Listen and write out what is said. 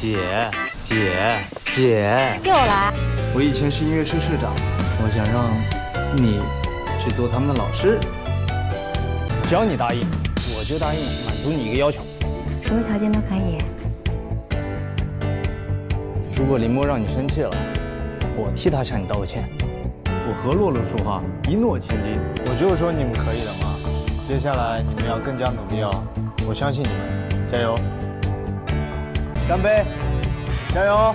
姐姐姐，又来！我以前是音乐社社长，我想让你去做他们的老师。只要你答应，我就答应满足你一个要求。什么条件都可以。如果林墨让你生气了，我替他向你道个歉。我和洛洛说话一诺千金，我就说你们可以的嘛。接下来你们要更加努力哦，我相信你们，加油！干杯，加油！